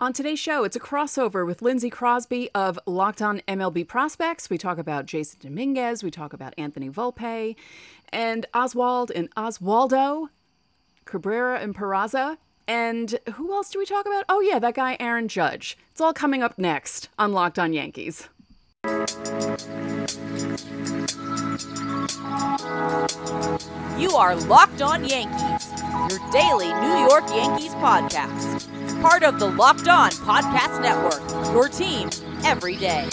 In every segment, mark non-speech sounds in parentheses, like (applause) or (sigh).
On today's show, it's a crossover with Lindsay Crosby of Locked On MLB Prospects. We talk about Jasson Dominguez, we talk about Anthony Volpe, and Oswald and Oswaldo, Cabrera and Peraza. And who else do we talk about? Oh, yeah, that guy, Aaron Judge. It's all coming up next on Locked On Yankees. You are Locked On Yankees, your daily New York Yankees podcast part of the Locked On Podcast Network. Your team every day.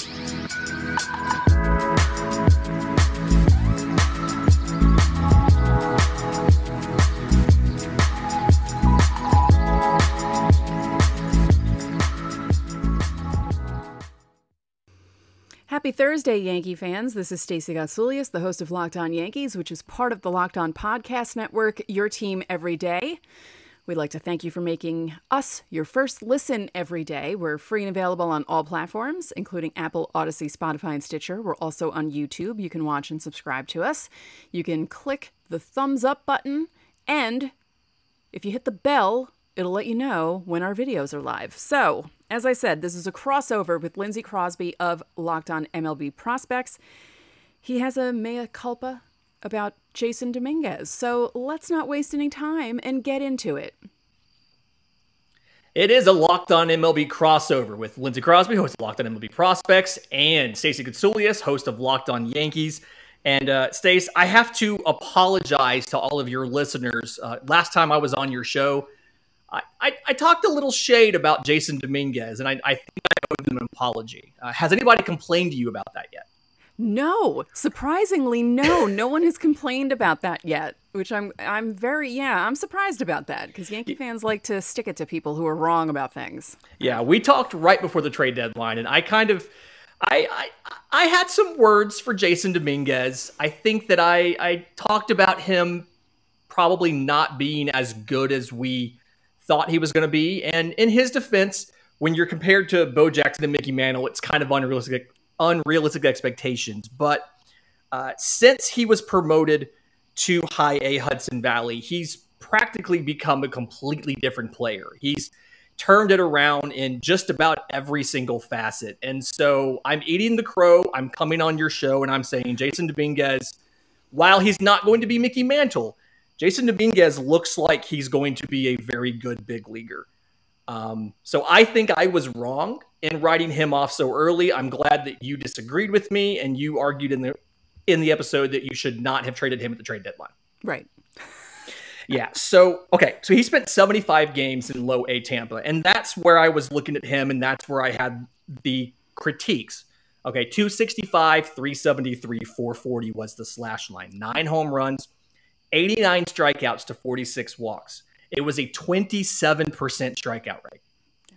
Happy Thursday, Yankee fans. This is Stacey Gotsulias, the host of Locked On Yankees, which is part of the Locked On Podcast Network, your team every day. We'd like to thank you for making us your first listen every day. We're free and available on all platforms, including Apple, Audacy, Spotify, and Stitcher. We're also on YouTube. You can watch and subscribe to us. You can click the thumbs up button, and if you hit the bell, it'll let you know when our videos are live. So, as I said, this is a crossover with Lindsay Crosby of Locked On MLB Prospects. He has a mea culpa about Jasson Dominguez. So let's not waste any time and get into it. It is a Locked On MLB crossover with Lindsay Crosby, host of Locked On MLB Prospects, and Stacey Gotsulias, host of Locked On Yankees. And uh, Stace, I have to apologize to all of your listeners. Uh, last time I was on your show, I, I, I, talked a little shade about Jasson Dominguez, and I, I think I owe them an apology. Uh, has anybody complained to you about that yet? No, surprisingly, no. no one has complained about that yet, which I'm I'm very yeah, I'm surprised about that because Yankee fans like to stick it to people who are wrong about things. Yeah, we talked right before the trade deadline, and I kind of. I, I I had some words for Jasson Dominguez. I think that I I talked about him probably not being as good as we thought he was going to be. And in his defense, when you're compared to Bo Jackson and Mickey Mantle, it's kind of unrealistic unrealistic expectations. But uh, since he was promoted to high A Hudson Valley, he's practically become a completely different player. He's turned it around in just about every single facet. And so I'm eating the crow. I'm coming on your show and I'm saying Jasson Dominguez, while he's not going to be Mickey Mantle, Jasson Dominguez looks like he's going to be a very good big leaguer. Um, so I think I was wrong in writing him off so early. I'm glad that you disagreed with me and you argued in the in the episode that you should not have traded him at the trade deadline. Right. yeah. So okay. So he spent 75 games in low A Tampa, and that's where I was looking at him, and that's where I had the critiques. Okay, 265, 373, 440 was the slash line. Nine home runs, 89 strikeouts to 46 walks. It was a 27% strikeout rate.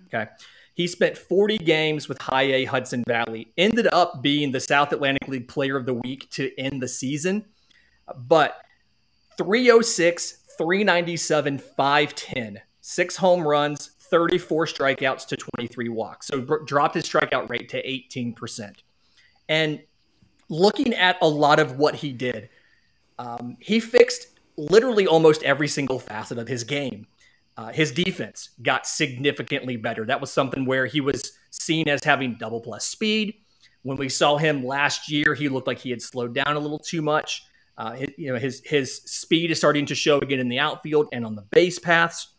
Okay. He spent 40 games with High A Hudson Valley, ended up being the South Atlantic League Player of the Week to end the season. But 306, 397, 510, six home runs, 34 strikeouts to 23 walks. So dropped his strikeout rate to 18%. And looking at a lot of what he did, um, he fixed literally almost every single facet of his game. Uh, his defense got significantly better. That was something where he was seen as having double plus speed. When we saw him last year, he looked like he had slowed down a little too much. Uh, his, you know, his his speed is starting to show again in the outfield and on the base paths.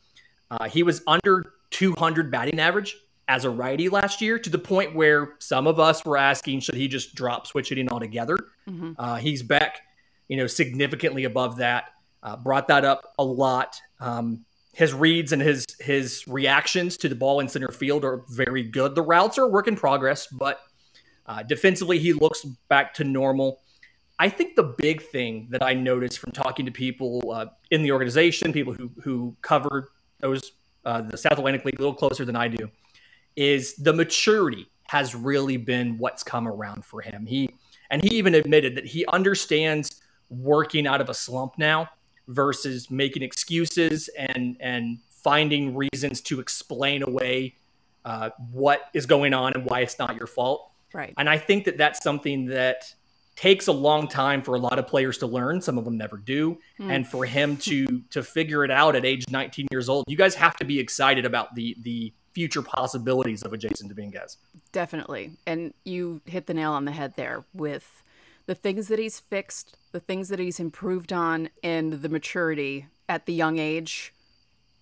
Uh, he was under 200 batting average as a righty last year to the point where some of us were asking, should he just drop switch hitting altogether? Mm-hmm. Uh, he's back, you know, significantly above that. Uh, brought that up a lot. Um, his reads and his his reactions to the ball in center field are very good. The routes are work in progress, but uh, defensively he looks back to normal. I think the big thing that I noticed from talking to people uh, in the organization, people who who cover those uh, the South Atlantic League a little closer than I do, is the maturity has really been what's come around for him. He and he even admitted that he understands working out of a slump now versus making excuses and and finding reasons to explain away uh, what is going on and why it's not your fault. Right. And I think that that's something that takes a long time for a lot of players to learn. Some of them never do, mm. and for him to to figure it out at age 19 years old, you guys have to be excited about the the future possibilities of a Jasson Dominguez. Definitely. And you hit the nail on the head there with the things that he's fixed, the things that he's improved on, and the maturity at the young age.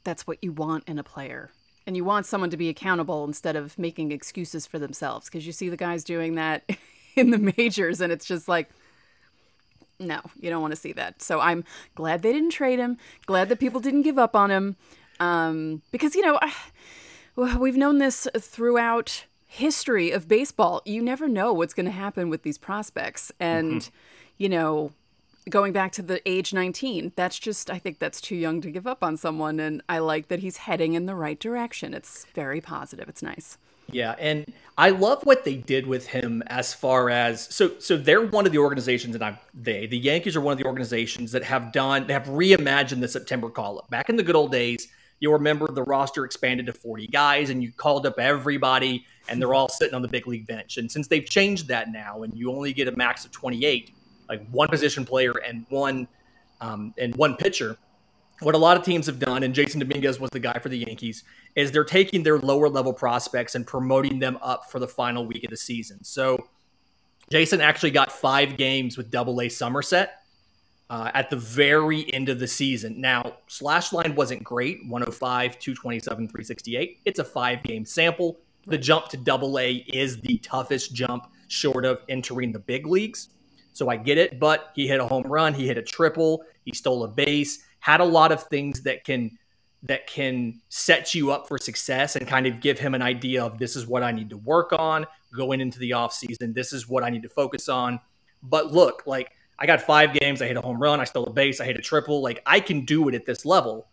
That's what you want in a player. And you want someone to be accountable instead of making excuses for themselves. Because you see the guys doing that (laughs) in the majors, and it's just like, no, you don't want to see that. So I'm glad they didn't trade him. Glad that people didn't give up on him. Um, because, you know, (sighs) we've known this throughout history of baseball. You never know what's going to happen with these prospects. And, mm-hmm. you know, going back to the age 19, that's just, I think that's too young to give up on someone. And I like that he's heading in the right direction. It's very positive. It's nice. Yeah, and I love what they did with him as far as so so they're one of the organizations and I they the Yankees are one of the organizations that have done they have reimagined the September call up. Back in the good old days, you'll remember the roster expanded to 40 guys and you called up everybody and they're all sitting on the big league bench. And since they've changed that now and you only get a max of 28, like one position player and one um, and one pitcher, what a lot of teams have done, and Jasson Dominguez was the guy for the Yankees, is they're taking their lower level prospects and promoting them up for the final week of the season. So Jasson actually got five games with Double A Somerset uh, at the very end of the season. Now, slash line wasn't great 105, 227, 368. It's a five game sample. The jump to Double A is the toughest jump short of entering the big leagues. So I get it, but he hit a home run, he hit a triple, he stole a base had a lot of things that can that can set you up for success and kind of give him an idea of this is what I need to work on going into the offseason. This is what I need to focus on. But look, like I got five games. I hit a home run. I stole a base. I hit a triple. Like I can do it at this level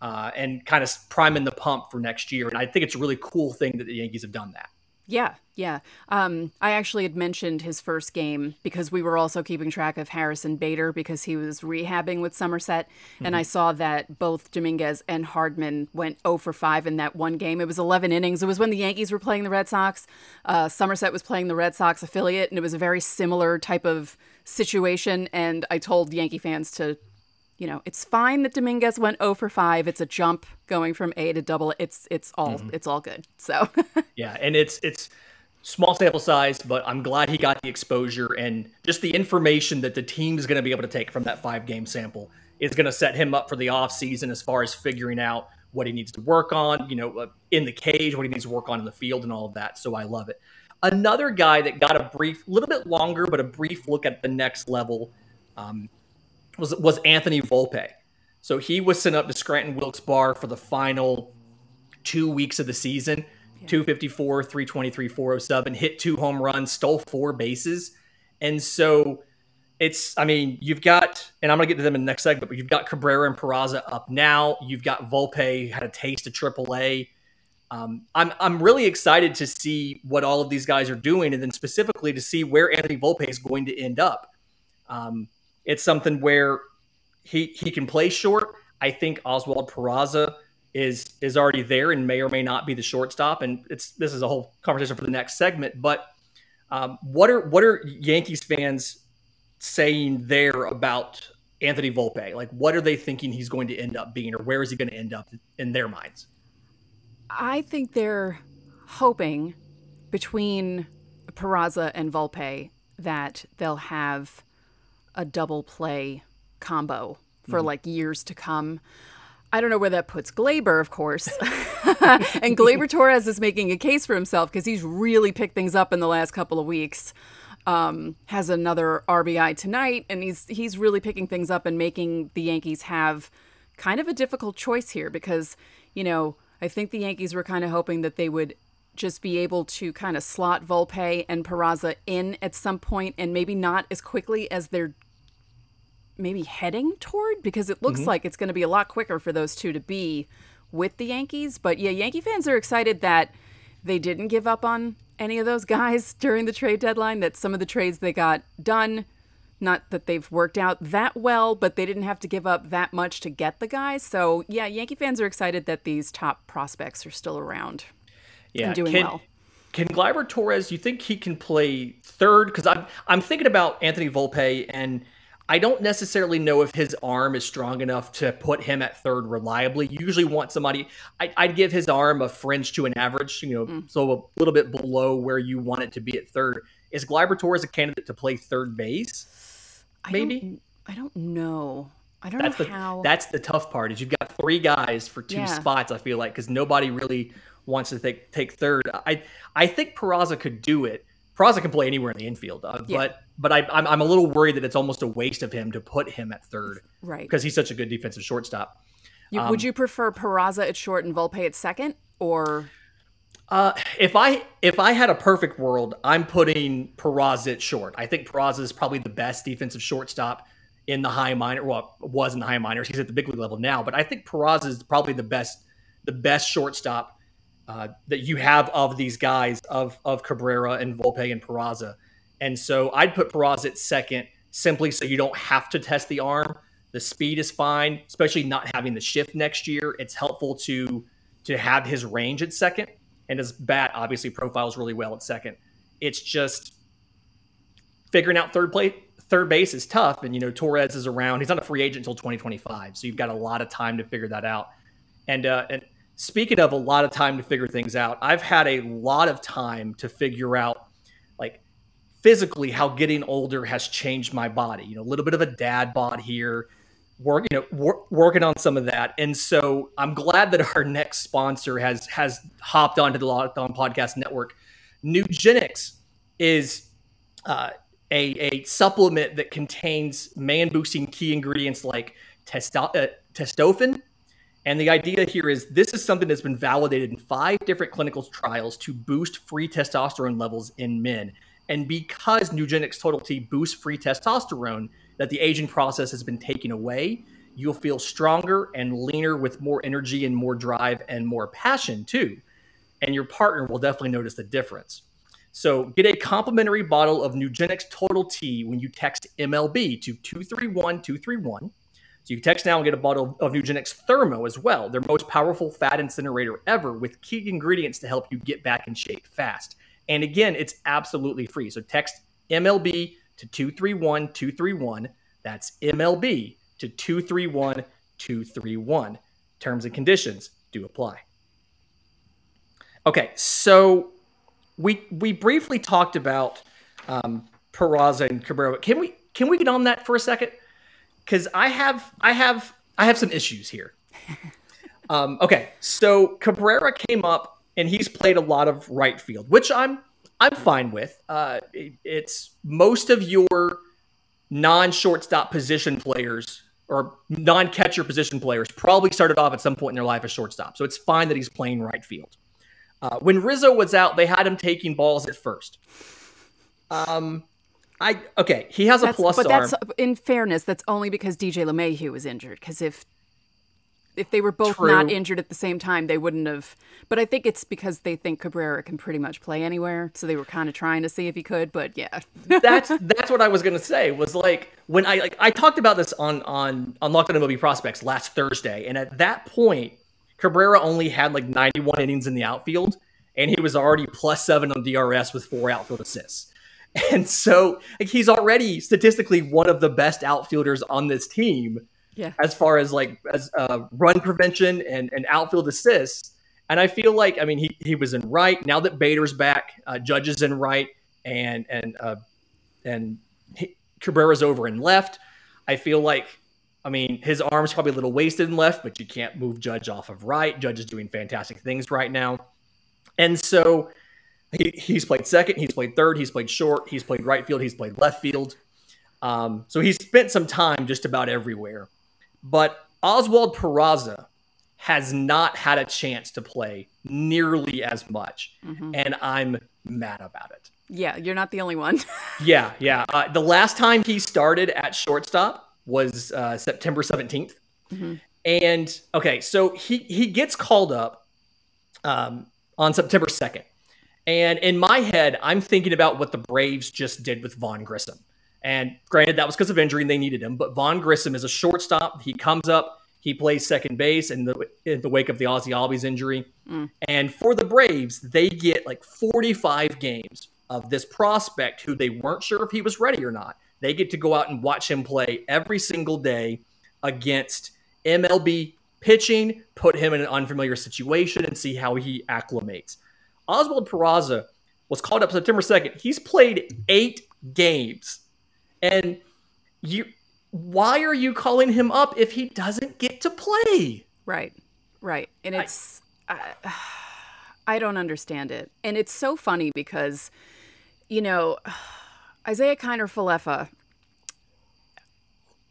uh, and kind of priming the pump for next year. And I think it's a really cool thing that the Yankees have done that. Yeah, yeah. Um, I actually had mentioned his first game because we were also keeping track of Harrison Bader because he was rehabbing with Somerset. Mm-hmm. And I saw that both Dominguez and Hardman went 0 for 5 in that one game. It was 11 innings. It was when the Yankees were playing the Red Sox. Uh, Somerset was playing the Red Sox affiliate, and it was a very similar type of situation. And I told Yankee fans to you know, it's fine that Dominguez went 0 for 5. It's a jump going from A to double. It's it's all mm-hmm. it's all good. So (laughs) Yeah, and it's it's small sample size, but I'm glad he got the exposure and just the information that the team is going to be able to take from that five game sample is going to set him up for the off season as far as figuring out what he needs to work on, you know, uh, in the cage, what he needs to work on in the field, and all of that. So I love it. Another guy that got a brief, a little bit longer, but a brief look at the next level um, was was Anthony Volpe. So he was sent up to Scranton Wilkes Barre for the final two weeks of the season. Yeah. 254, 323, 407, hit two home runs, stole four bases. And so it's, I mean, you've got, and I'm going to get to them in the next segment, but you've got Cabrera and Peraza up now. You've got Volpe, had a taste of AAA. Um, I'm, I'm really excited to see what all of these guys are doing, and then specifically to see where Anthony Volpe is going to end up. Um, it's something where he he can play short. I think Oswald Peraza is is already there and may or may not be the shortstop. And it's this is a whole conversation for the next segment. But um, what are what are Yankees fans saying there about Anthony Volpe? Like, what are they thinking he's going to end up being, or where is he going to end up in their minds? I think they're hoping between Peraza and Volpe that they'll have a double play combo for mm-hmm. like years to come. I don't know where that puts Gleyber, of course. (laughs) and Gleyber (laughs) Torres is making a case for himself because he's really picked things up in the last couple of weeks. Um, has another RBI tonight, and he's he's really picking things up and making the Yankees have kind of a difficult choice here because you know I think the Yankees were kind of hoping that they would just be able to kind of slot Volpe and Peraza in at some point and maybe not as quickly as they're maybe heading toward because it looks mm-hmm. like it's going to be a lot quicker for those two to be with the Yankees. But yeah, Yankee fans are excited that they didn't give up on any of those guys (laughs) during the trade deadline, that some of the trades they got done, not that they've worked out that well, but they didn't have to give up that much to get the guys. So yeah, Yankee fans are excited that these top prospects are still around yeah, and doing can, well. Can Gleyber Torres? You think he can play third? Because I'm I'm thinking about Anthony Volpe, and I don't necessarily know if his arm is strong enough to put him at third reliably. You usually want somebody. I, would give his arm a fringe to an average, you know, mm. so a little bit below where you want it to be at third. Is Gleyber Torres a candidate to play third base? Maybe. I don't, I don't know. I don't that's know the, how. That's the tough part. Is you've got three guys for two yeah. spots. I feel like because nobody really wants to take take third. I I think Peraza could do it. Peraza can play anywhere in the infield, uh, yeah. but but I, I'm I'm a little worried that it's almost a waste of him to put him at third, right? Because he's such a good defensive shortstop. You, um, would you prefer Peraza at short and Volpe at second, or? Uh, if I if I had a perfect world, I'm putting Peraza at short. I think Peraza is probably the best defensive shortstop in the high minor. Well, was in the high minors. He's at the big league level now, but I think Peraza is probably the best the best shortstop uh, that you have of these guys of of Cabrera and Volpe and Peraza. And so I'd put Peraza at second simply so you don't have to test the arm. The speed is fine, especially not having the shift next year. It's helpful to to have his range at second, and his bat obviously profiles really well at second. It's just figuring out third plate third base is tough, and you know Torres is around. He's not a free agent until 2025, so you've got a lot of time to figure that out. And uh, and speaking of a lot of time to figure things out, I've had a lot of time to figure out like physically how getting older has changed my body. You know, a little bit of a dad bod here, work, you know, wor- working on some of that. And so I'm glad that our next sponsor has has hopped onto the Locked On Podcast Network. Nugenix is uh, a, a supplement that contains man boosting key ingredients like testo- uh, testofen, and the idea here is this is something that's been validated in five different clinical trials to boost free testosterone levels in men. And because Nugenix Total T boosts free testosterone, that the aging process has been taken away, you'll feel stronger and leaner with more energy and more drive and more passion too. And your partner will definitely notice the difference. So get a complimentary bottle of Nugenix Total T when you text MLB to 231231 so you can text now and get a bottle of Nugenix Thermo as well, their most powerful fat incinerator ever, with key ingredients to help you get back in shape fast. And again, it's absolutely free. So text MLB to 231231. That's MLB to 231231. Terms and conditions do apply. Okay, so we we briefly talked about um, Peraza and Cabrera. Can we can we get on that for a second? because I have I have I have some issues here. (laughs) um, okay, so Cabrera came up and he's played a lot of right field, which I'm I'm fine with. Uh, it, it's most of your non-shortstop position players or non-catcher position players probably started off at some point in their life as shortstop, so it's fine that he's playing right field. Uh, when Rizzo was out, they had him taking balls at first. Um, I okay. He has that's, a plus but arm. that's in fairness. That's only because DJ LeMahieu was injured. Because if if they were both True. not injured at the same time, they wouldn't have. But I think it's because they think Cabrera can pretty much play anywhere, so they were kind of trying to see if he could. But yeah, (laughs) that's that's what I was gonna say. Was like when I like I talked about this on on on Locked On MLB Prospects last Thursday, and at that point, Cabrera only had like 91 innings in the outfield, and he was already plus seven on DRS with four outfield assists. And so like, he's already statistically one of the best outfielders on this team. Yeah. As far as like as uh, run prevention and, and outfield assists. And I feel like I mean he he was in right. Now that Bader's back, uh, Judge is in right and and uh, and he, Cabrera's over in left. I feel like I mean, his arm's probably a little wasted in left, but you can't move Judge off of right. Judge is doing fantastic things right now. And so he, he's played second, he's played third, he's played short, he's played right field, he's played left field. Um, so he's spent some time just about everywhere. But Oswald Peraza has not had a chance to play nearly as much, mm-hmm. and I'm mad about it. Yeah, you're not the only one. (laughs) yeah, yeah. Uh, the last time he started at shortstop was uh, September 17th. Mm-hmm. And okay, so he he gets called up um, on September 2nd. And in my head, I'm thinking about what the Braves just did with Vaughn Grissom. And granted, that was because of injury and they needed him. But Vaughn Grissom is a shortstop. He comes up, he plays second base in the in the wake of the Ozzie Albies injury. Mm. And for the Braves, they get like 45 games of this prospect who they weren't sure if he was ready or not. they get to go out and watch him play every single day against MLB pitching, put him in an unfamiliar situation, and see how he acclimates. Oswald Peraza was called up September 2nd. He's played eight games. And you why are you calling him up if he doesn't get to play? Right. Right. And it's I, I, I don't understand it. And it's so funny because you know, Isiah Kiner Falefa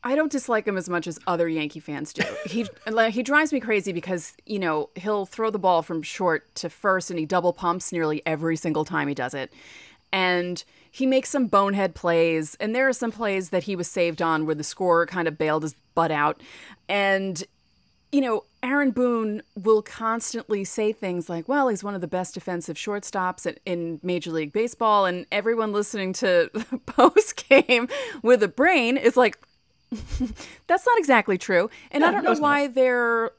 I don't dislike him as much as other Yankee fans do. (laughs) He he drives me crazy because you know he'll throw the ball from short to first and he double pumps nearly every single time he does it, and he makes some bonehead plays. And there are some plays that he was saved on where the scorer kind of bailed his butt out, and you know Aaron Boone will constantly say things like, "Well, he's one of the best defensive shortstops in Major League Baseball," and everyone listening to (laughs) post game with a brain is like (laughs) That's not exactly true. And yeah, I don't know why not. they're.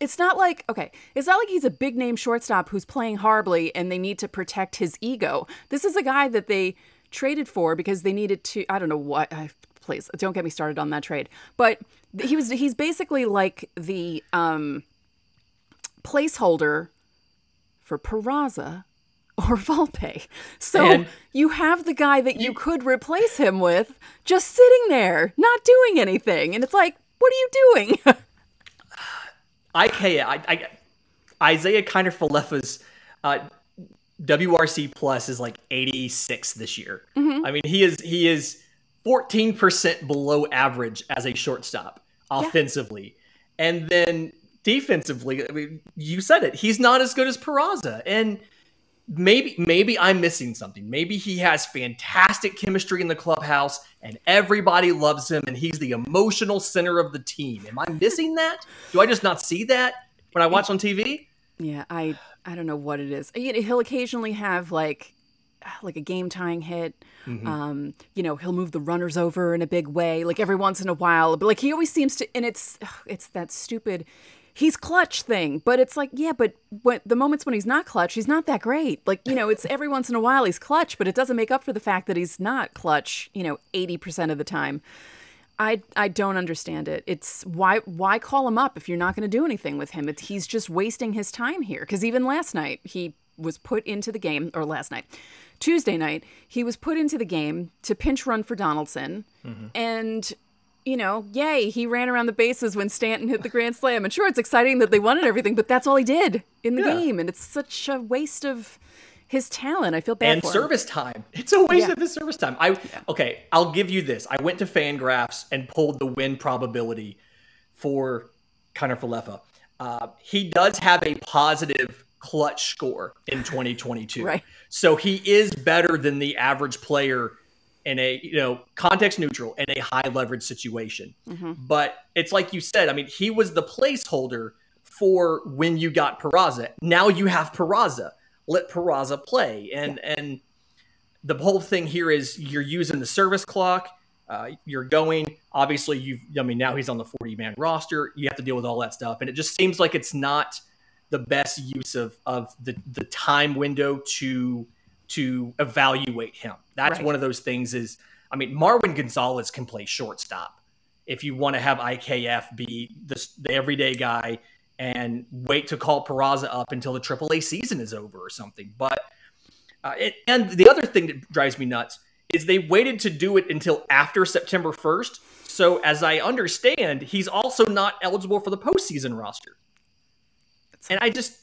It's not like, okay, it's not like he's a big name shortstop who's playing horribly and they need to protect his ego. This is a guy that they traded for because they needed to, I don't know what, I, please don't get me started on that trade. But he was, he's basically like the um, placeholder for Peraza or Volpe. So and you have the guy that you, you could replace him with just sitting there, not doing anything. And it's like, what are you doing? (laughs) IK, I, I, Isiah Kiner Falefa's uh, WRC plus is like 86 this year. Mm-hmm. I mean, he is he is 14% below average as a shortstop offensively. Yeah. And then defensively, I mean, you said it, he's not as good as Peraza. And maybe maybe I'm missing something. Maybe he has fantastic chemistry in the clubhouse and everybody loves him and he's the emotional center of the team. Am I missing that? Do I just not see that when I watch on TV? Yeah, I I don't know what it is. He'll occasionally have like like a game tying hit. Mm-hmm. Um, you know, he'll move the runners over in a big way, like every once in a while. But like he always seems to, and it's it's that stupid he's clutch thing. But it's like, yeah, but when, the moments when he's not clutch, he's not that great. Like, you know, it's every once in a while he's clutch, but it doesn't make up for the fact that he's not clutch, you know, 80% of the time. I, I don't understand it. It's why why call him up if you're not going to do anything with him? It's, he's just wasting his time here. Because even last night he was put into the game, or last night, Tuesday night he was put into the game to pinch run for Donaldson, mm-hmm. and you know, yay, he ran around the bases when Stanton hit the grand slam. And sure, it's exciting that they won and everything, but that's all he did in the yeah. game. And it's such a waste of his talent. I feel bad and service time. It's a waste yeah. of his service time. I okay, I'll give you this. I went to Fangraphs and pulled the win probability for Kiner Falefa. Uh, he does have a positive clutch score in 2022. right. So he is better than the average player in a you know context neutral in a high leverage situation. Mm-hmm. But it's like you said. I mean, he was the placeholder for when you got Peraza. Now you have Peraza. Let Peraza play, and yeah. and the whole thing here is you're using the service clock. Uh, you're going. Obviously, you've. I mean, now he's on the 40 man roster. You have to deal with all that stuff, and it just seems like it's not the best use of of the the time window to to evaluate him. That's right. one of those things is I mean Marwin Gonzalez can play shortstop. If you want to have IKF be the, the everyday guy and wait to call Peraza up until the AAA season is over or something. But uh, it, and the other thing that drives me nuts is they waited to do it until after September 1st. So as I understand, he's also not eligible for the postseason roster. And I just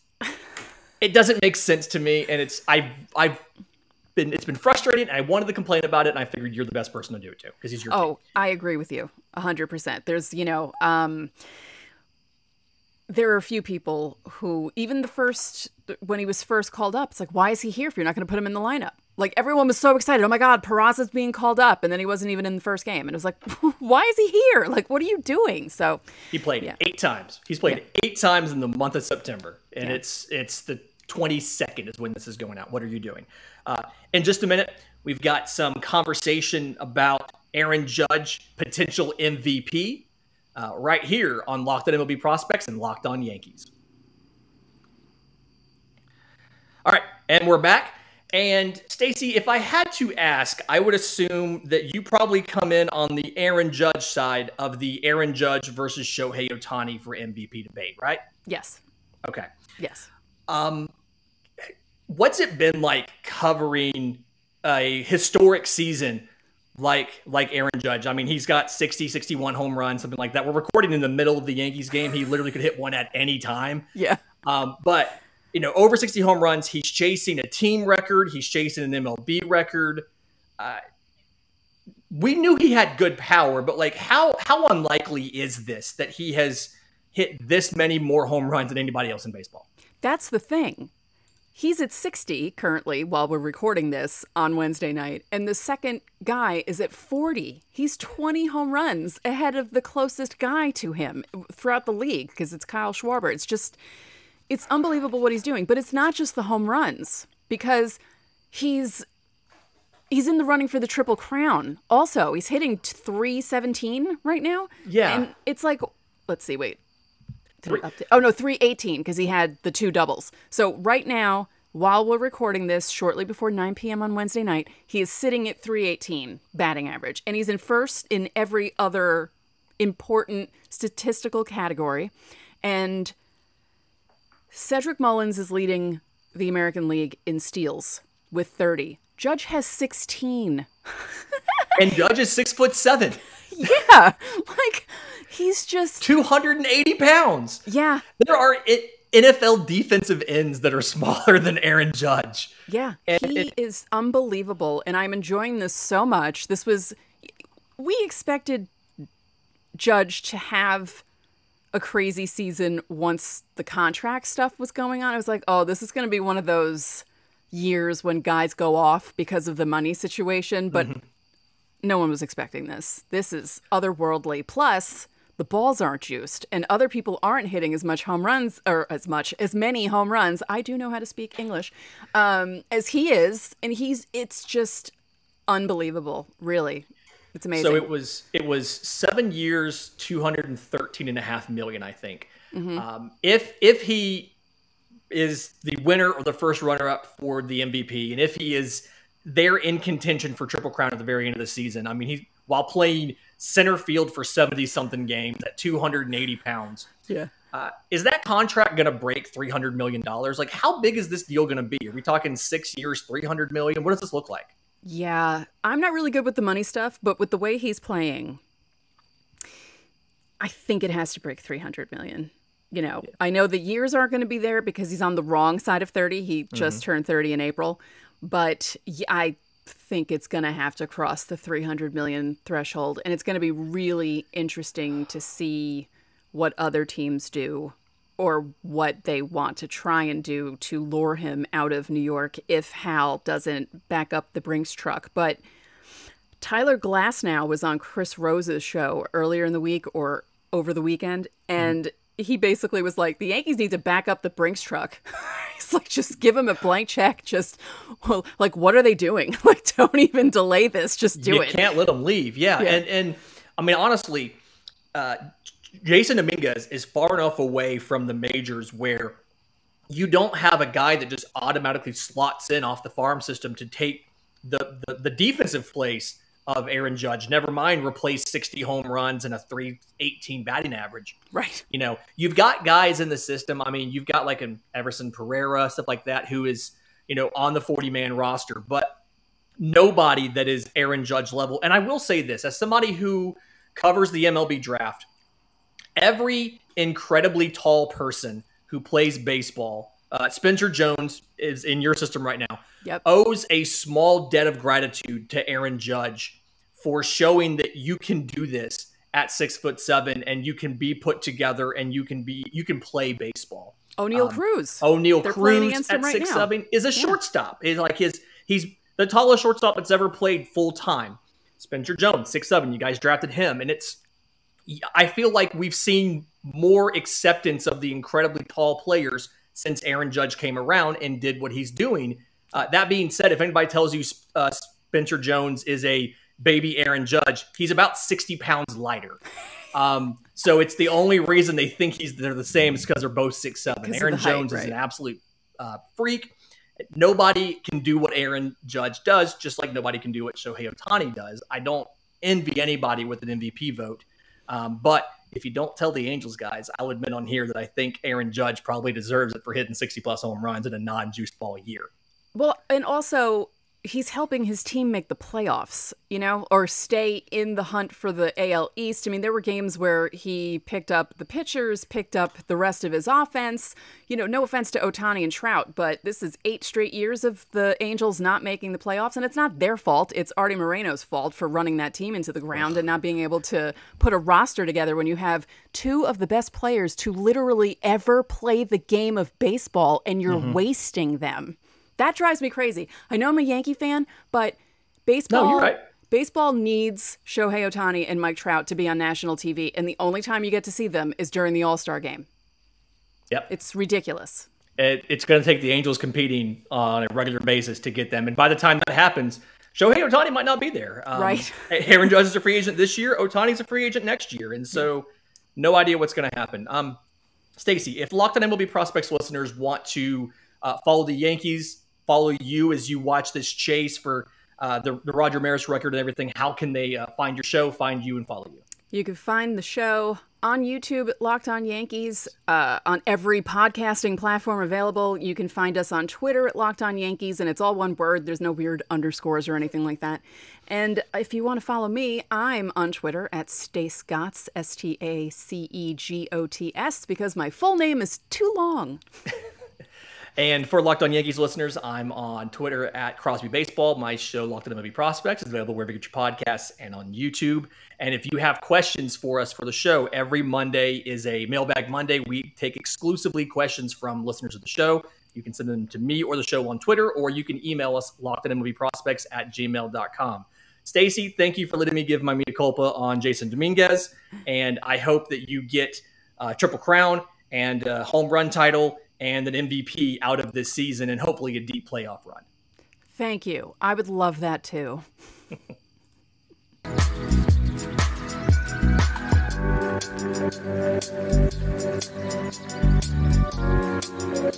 it doesn't make sense to me, and it's I've I've been it's been frustrating. And I wanted to complain about it, and I figured you're the best person to do it to because he's your. Oh, team. I agree with you hundred percent. There's you know. um there are a few people who even the first when he was first called up it's like why is he here if you're not going to put him in the lineup like everyone was so excited oh my god Peraza's being called up and then he wasn't even in the first game and it was like (laughs) why is he here like what are you doing so he played yeah. eight times he's played yeah. eight times in the month of september and yeah. it's it's the 22nd is when this is going out. What are you doing? Uh, in just a minute, we've got some conversation about Aaron Judge, potential MVP, uh, right here on Locked on MLB Prospects and Locked on Yankees. All right, and we're back. And Stacey, if I had to ask, I would assume that you probably come in on the Aaron Judge side of the Aaron Judge versus Shohei Ohtani for MVP debate, right? Yes. Okay. Yes. Um, what's it been like covering a historic season like like Aaron Judge. I mean, he's got 60, 61 home runs, something like that. We're recording in the middle of the Yankees game. He literally could hit one at any time. Yeah. Um, but you know, over 60 home runs, he's chasing a team record, he's chasing an MLB record. Uh, we knew he had good power, but like how how unlikely is this that he has hit this many more home runs than anybody else in baseball? That's the thing. He's at 60 currently while we're recording this on Wednesday night, and the second guy is at 40. He's 20 home runs ahead of the closest guy to him throughout the league because it's Kyle Schwarber. It's just, it's unbelievable what he's doing. But it's not just the home runs because he's he's in the running for the triple crown. Also, he's hitting 317 right now. Yeah. and it's like, let's see, wait, Three, oh no, three eighteen because he had the two doubles. So right now, while we're recording this, shortly before nine p.m. on Wednesday night, he is sitting at three eighteen batting average, and he's in first in every other important statistical category. And Cedric Mullins is leading the American League in steals with thirty. Judge has sixteen. and Judge is six foot seven. (laughs) Yeah, like He's just 280 pounds. Yeah. There are NFL defensive ends that are (laughs) smaller than Aaron Judge. Yeah. And he it, is unbelievable. And I'm enjoying this so much. This was, we expected Judge to have a crazy season once the contract stuff was going on. I was like, oh, this is going to be one of those years when guys go off because of the money situation. But mm-hmm. no one was expecting this. This is otherworldly. Plus, the balls aren't juiced and other people aren't hitting as much home runs or as much as many home runs. I do know how to speak english um, as he is and he's it's just unbelievable really. It's amazing. so it was it was seven years 213 and a half million i think. Mm-hmm. um, if if he is the winner or the first runner up for the mvp and if he is there in contention for triple crown at the very end of the season i mean he while playing center field for 70 something games at 280 pounds. Yeah. Uh, is that contract going to break $300 million? Like, how big is this deal going to be? Are we talking six years, 300 million? What does this look like? Yeah. I'm not really good with the money stuff, but with the way he's playing, I think it has to break 300 million. You know, yeah. I know the years aren't going to be there because he's on the wrong side of 30. He just mm-hmm. turned 30 in April. But I think it's going to have to cross the 300 million threshold. And it's going to be really interesting to see what other teams do or what they want to try and do to lure him out of New York if Hal doesn't back up the Brinks truck. But Tyler Glasnow was on Chris Rose's show earlier in the week or over the weekend, and mm he basically was like, the Yankees need to back up the Brinks truck. (laughs) He's like, just give him a blank check. Just, well, like, what are they doing? (laughs) Like, don't even delay this. Just do you it. You can't let them leave. Yeah. yeah. And, and I mean, honestly, uh, Jasson Dominguez is far enough away from the majors where you don't have a guy that just automatically slots in off the farm system to take the, the, the defensive place of Aaron Judge. Never mind replace 60 home runs and a 318 batting average. Right. You know, you've got guys in the system. I mean, you've got like an Everson Pereira, stuff like that, who is, you know, on the 40 man roster, but nobody that is Aaron Judge level. And I will say this as somebody who covers the MLB draft, every incredibly tall person who plays baseball uh, Spencer Jones is in your system right now. Yep. Owes a small debt of gratitude to Aaron Judge for showing that you can do this at six foot seven and you can be put together and you can be you can play baseball. Oneil um, Cruz. Oneil Cruz at right six now. seven is a yeah. shortstop. Is like his he's the tallest shortstop that's ever played full time. Spencer Jones, six seven. You guys drafted him, and it's I feel like we've seen more acceptance of the incredibly tall players since Aaron Judge came around and did what he's doing. Uh, that being said, if anybody tells you uh, Spencer Jones is a baby Aaron Judge, he's about 60 pounds lighter. Um, so it's the only reason they think he's they're the same is because they're both six seven. Aaron Height, Jones right. is an absolute uh, freak, nobody can do what Aaron Judge does, just like nobody can do what Shohei Ohtani does. I don't envy anybody with an MVP vote. Um, but if you don't tell the Angels guys, I'll admit on here that I think Aaron Judge probably deserves it for hitting 60 plus home runs in a non juiced ball year. Well, and also he's helping his team make the playoffs, you know, or stay in the hunt for the AL East. I mean, there were games where he picked up the pitchers, picked up the rest of his offense. You know, no offense to Ohtani and Trout, but this is eight straight years of the Angels not making the playoffs, and it's not their fault. It's Artie Moreno's fault for running that team into the ground and not being able to put a roster together when you have two of the best players to literally ever play the game of baseball and you're mm-hmm. wasting them. That drives me crazy. I know I'm a Yankee fan, but baseball. No, you're right. Baseball needs Shohei Ohtani and Mike Trout to be on national TV, and the only time you get to see them is during the All Star game. Yep. It's ridiculous. It, it's going to take the Angels competing on a regular basis to get them. And by the time that happens, Shohei Ohtani might not be there. Um, right. Aaron Judge is a free agent this year. Ohtani's a free agent next year. And so no idea what's going to happen. Um, Stacey, if Locked on MLB Prospects listeners want to uh, follow the Yankees, follow you as you watch this chase for uh, the, the Roger Maris record and everything, how can they uh, find your show, find you, and follow you? You can find the show on YouTube Locked On Yankees, uh, on every podcasting platform available. You can find us on Twitter at Locked On Yankees, and it's all one word. There's no weird underscores or anything like that. And if you want to follow me, I'm on Twitter at Stacegots, S T A C E G O T S, because my full name is too long. (laughs) And for Locked On Yankees listeners, I'm on Twitter at Crosby Baseball. My show, Locked On MLB Prospects, is available wherever you get your podcasts and on YouTube. And if you have questions for us for the show, every Monday is a Mailbag Monday. We take exclusively questions from listeners of the show. You can send them to me or the show on Twitter, or you can email us, lockedonmlbprospects at gmail.com. Stacey, thank you for letting me give my mea culpa on Jasson Dominguez. And I hope that you get a Triple Crown and a home run title and an MVP out of this season and hopefully a deep playoff run. Thank you. I would love that too. (laughs)